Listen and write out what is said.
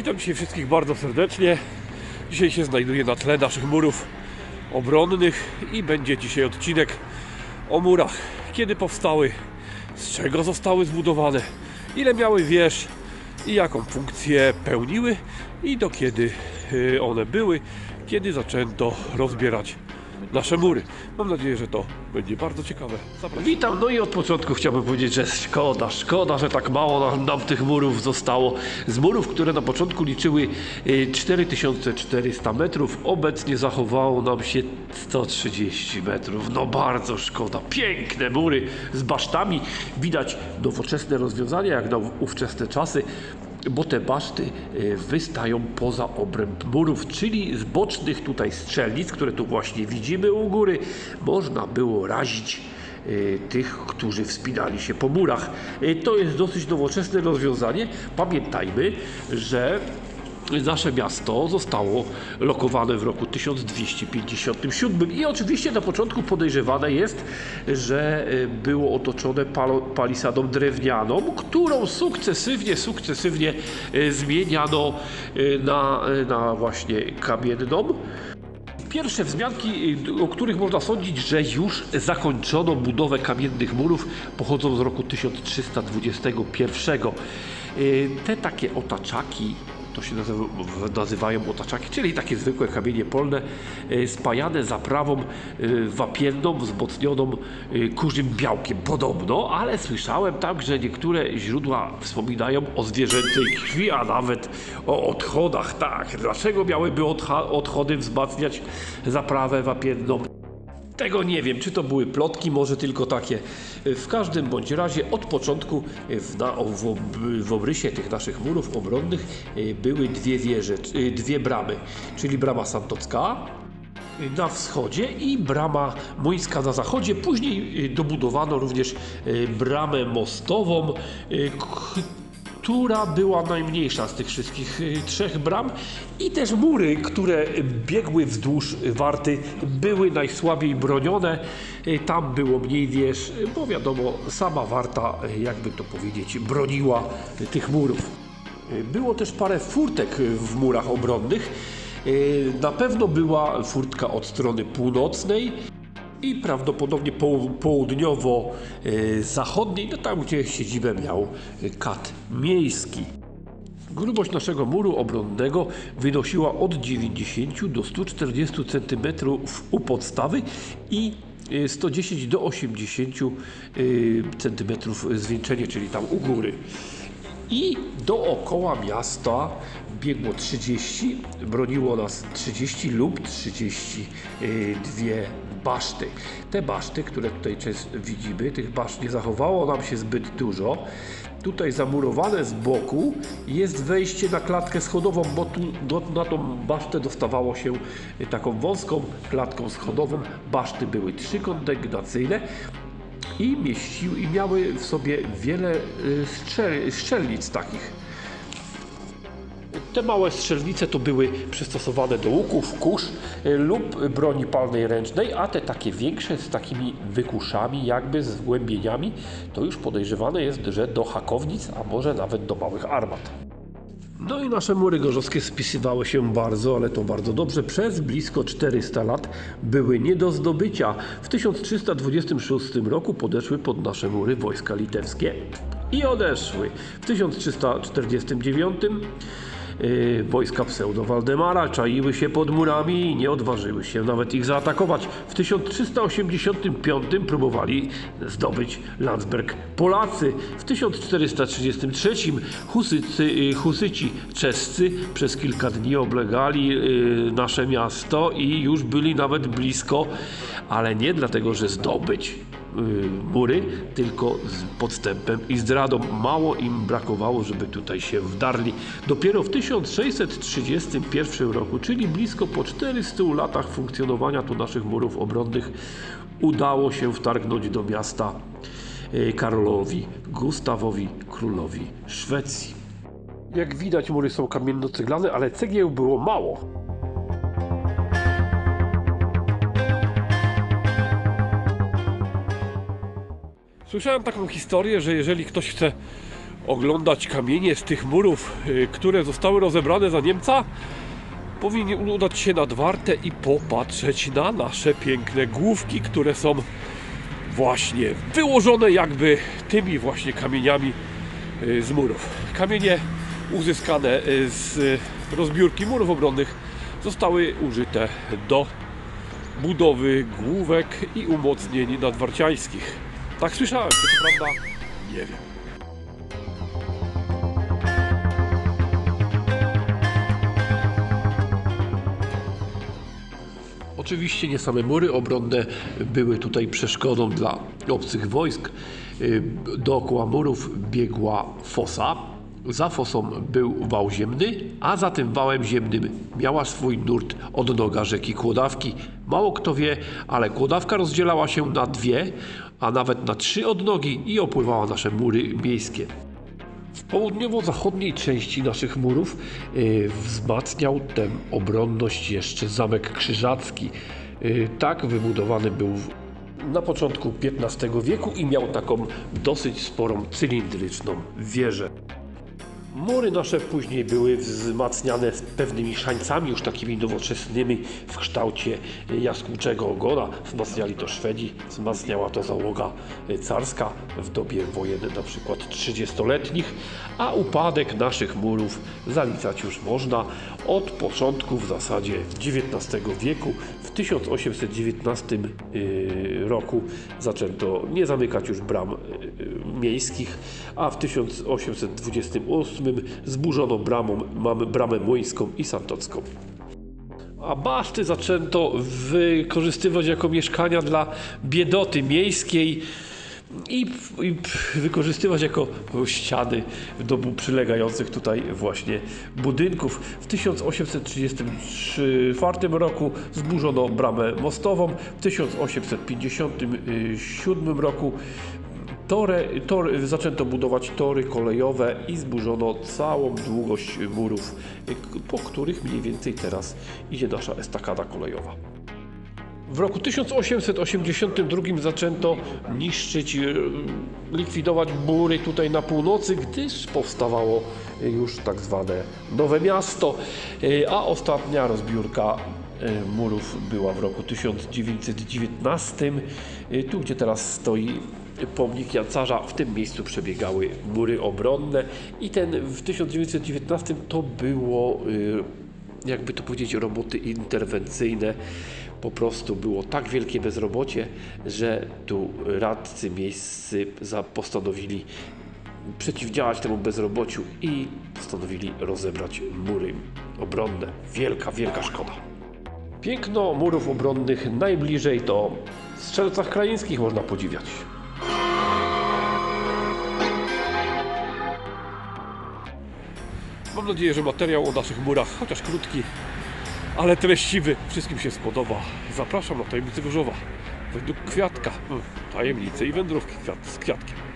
Witam dzisiaj wszystkich bardzo serdecznie. Dzisiaj się znajduję na tle naszych murów obronnych i będzie dzisiaj odcinek o murach. Kiedy powstały, z czego zostały zbudowane, ile miały wież i jaką funkcję pełniły i do kiedy y, one były, kiedy zaczęto rozbierać nasze mury. Mam nadzieję, że to będzie bardzo ciekawe. Zapraszam. Witam, no i od początku chciałbym powiedzieć, że szkoda, szkoda, że tak mało nam, nam tych murów zostało. Z murów, które na początku liczyły y, 4400 metrów, obecnie zachowało nam się 130 metrów. No bardzo szkoda. Piękne mury z basztami. Widać nowoczesne rozwiązania, jak na ówczesne czasy bo te baszty y, wystają poza obręb murów, czyli z bocznych tutaj strzelnic, które tu właśnie widzimy u góry, można było razić y, tych, którzy wspinali się po murach. Y, To jest dosyć nowoczesne rozwiązanie. Pamiętajmy, że nasze miasto zostało lokowane w roku 1257 i oczywiście na początku podejrzewane jest, że y, było otoczone palisadą drewnianą, którą sukcesywnie, sukcesywnie y, zmieniano y, na, na właśnie kamienną. Pierwsze wzmianki, o których można sądzić, że już zakończono budowę kamiennych murów, pochodzą z roku 1321. Y, Te takie otaczaki, to się nazywa, nazywają otaczaki, czyli takie zwykłe kamienie polne, y, spajane zaprawą y, wapienną, wzmocnioną y, kurzym białkiem. Podobno, ale słyszałem tam, że niektóre źródła wspominają o zwierzęcej krwi, a nawet o odchodach. Tak, dlaczego miałyby odchody wzmacniać zaprawę wapienną? Tego nie wiem, czy to były plotki, może tylko takie. W każdym bądź razie od początku w, na, w, ob- w obrysie tych naszych murów obronnych y, były dwie wieże, y, dwie bramy, czyli brama Santocka na wschodzie i brama Młyńska na zachodzie. Później dobudowano również bramę mostową, która była najmniejsza z tych wszystkich y, trzech bram i też mury, które biegły wzdłuż warty były najsłabiej bronione. Y, Tam było mniej wież, y, bo wiadomo, sama warta, jakby to powiedzieć, broniła tych murów. Było też parę furtek w murach obronnych. Na pewno była furtka od strony północnej i prawdopodobnie poł- południowo-zachodniej, no tam gdzie siedzibę miał y, kat miejski. Grubość naszego muru obronnego wynosiła od 90 do 140 cm u podstawy i y, 110 do 80 cm zwieńczenie, czyli tam u góry. I dookoła miasta biegło 30, broniło nas 30 lub 32 baszty. Te baszty, które tutaj widzimy, tych baszt nie zachowało nam się zbyt dużo. Tutaj zamurowane z boku jest wejście na klatkę schodową, bo tu do, na tą basztę dostawało się y, taką wąską klatką schodową. Baszty były trzykondygnacyjne i mieściły i miały w sobie wiele y, strzel, strzelnic takich. Te małe strzelnice to były przystosowane do łuków, kurz y, lub broni palnej ręcznej, a te takie większe z takimi wykuszami, jakby z głębieniami, to już podejrzewane jest, że do hakownic, a może nawet do małych armat. No i nasze mury gorzowskie spisywały się bardzo, ale to bardzo dobrze. Przez blisko 400 lat były nie do zdobycia. W 1326 roku podeszły pod nasze mury wojska litewskie i odeszły. W 1349 Yy, wojska pseudo-Waldemara czaiły się pod murami i nie odważyły się nawet ich zaatakować. W 1385 próbowali zdobyć Landsberg Polacy. W 1433 Husycy, yy, Husyci czescy przez kilka dni oblegali yy, nasze miasto i już byli nawet blisko, ale nie dlatego, że zdobyć y, mury, tylko z podstępem i zdradą. Mało im brakowało, żeby tutaj się wdarli. Dopiero w 1631 roku, czyli blisko po 400 latach funkcjonowania tu naszych murów obronnych, udało się wtargnąć do miasta y, Karolowi Gustawowi, królowi Szwecji. Jak widać, mury są kamienno-ceglane, ale cegieł było mało. Słyszałem taką historię, że jeżeli ktoś chce oglądać kamienie z tych murów, y, które zostały rozebrane za Niemca, powinien udać się nad Wartę i popatrzeć na nasze piękne główki, które są właśnie wyłożone jakby tymi właśnie kamieniami y, z murów. Kamienie uzyskane y, z rozbiórki murów obronnych zostały użyte do budowy główek i umocnień nadwarciańskich. Tak słyszałem, czy to prawda? Nie wiem. Oczywiście nie same mury obronne były tutaj przeszkodą dla obcych wojsk. Y, Dookoła murów biegła fosa. Za fosą był wał ziemny, a za tym wałem ziemnym miała swój nurt odnoga rzeki Kłodawki. Mało kto wie, ale Kłodawka rozdzielała się na dwie, a nawet na trzy odnogi i opływała nasze mury miejskie. W południowo-zachodniej części naszych murów y, wzmacniał tę obronność jeszcze zamek krzyżacki. Y, tak wybudowany był na początku XV wieku i miał taką dosyć sporą cylindryczną wieżę. Mury nasze później były wzmacniane pewnymi szańcami już takimi nowoczesnymi w kształcie jaskółczego ogona. Wzmacniali to Szwedzi, wzmacniała to załoga carska w dobie wojen na przykład 30-letnich, a upadek naszych murów zaliczać już można od początku w zasadzie XIX wieku. W 1819 y, roku zaczęto nie zamykać już bram y, miejskich, a w 1828 zburzono bramą, mamy bramę młyńską i santocką. A baszty zaczęto wykorzystywać jako mieszkania dla biedoty miejskiej i, i wykorzystywać jako ściany do przylegających tutaj właśnie budynków. W 1834 roku zburzono bramę mostową, w 1857 roku Zaczęto budować tory kolejowe i zburzono całą długość murów, po których mniej więcej teraz idzie nasza estakada kolejowa. W roku 1882 zaczęto niszczyć, e, likwidować mury tutaj na północy, gdyż powstawało już tak zwane Nowe Miasto, e, a ostatnia rozbiórka e, murów była w roku 1919. E, Tu, gdzie teraz stoi pomnik Jancarza, w tym miejscu przebiegały mury obronne i ten w 1919 to było y, jakby to powiedzieć, roboty interwencyjne. Po prostu było tak wielkie bezrobocie, że tu radcy miejscy postanowili przeciwdziałać temu bezrobociu i postanowili rozebrać mury obronne. Wielka, wielka szkoda. Piękno murów obronnych najbliżej to w Strzelcach Krajeńskich można podziwiać. Mam nadzieję, że materiał o naszych murach, chociaż krótki, ale treściwy, wszystkim się spodoba. Zapraszam na tajemnicę Gorzowa. Według kwiatka. Hmm, Tajemnice i wędrówki kwiat, z kwiatkiem.